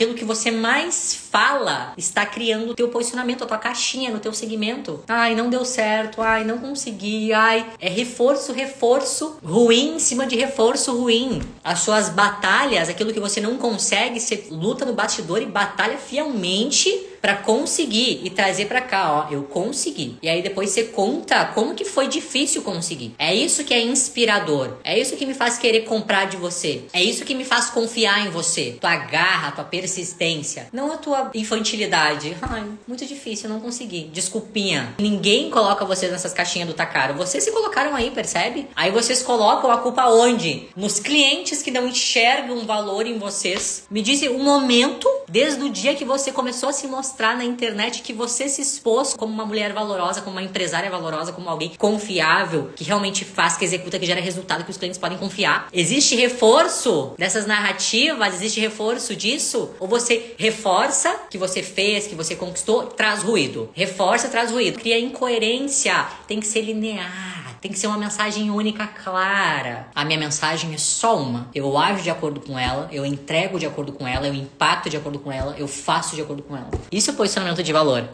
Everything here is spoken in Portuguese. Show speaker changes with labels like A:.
A: aquilo que você mais fala está criando o teu posicionamento, a tua caixinha no teu segmento. Ai, não deu certo, ai, não consegui, ai, é reforço, reforço ruim em cima de reforço ruim. As suas batalhas, aquilo que você não consegue, você luta no bastidor e batalha fielmente para conseguir e trazer para cá, ó, eu consegui. E aí depois você conta como que foi difícil conseguir. É isso que é inspirador. É isso que me faz querer comprar de você. É isso que me faz confiar em você. Tua garra, tua persistência, não a tua infantilidade. Ai, muito difícil, não consegui. Desculpinha. Ninguém coloca vocês nessas caixinhas do Takaro. Vocês se colocaram aí, percebe? Aí vocês colocam a culpa onde? Nos clientes que não enxergam valor em vocês. Me dizem o momento desde o dia que você começou a se mostrar na internet que você se expôs como uma mulher valorosa, como uma empresária valorosa, como alguém confiável, que realmente faz, que executa, que gera resultado que os clientes podem confiar. Existe reforço dessas narrativas? Existe reforço disso? Ou você reforça que você fez, que você conquistou, traz ruído? Reforça, traz ruído. Cria incoerência. Tem que ser linear. Tem que ser uma mensagem única, clara. A minha mensagem é só uma. Eu ajo de acordo com ela, eu entrego de acordo com ela, eu impacto de acordo com ela, eu faço de acordo com ela. Isso é posicionamento de valor.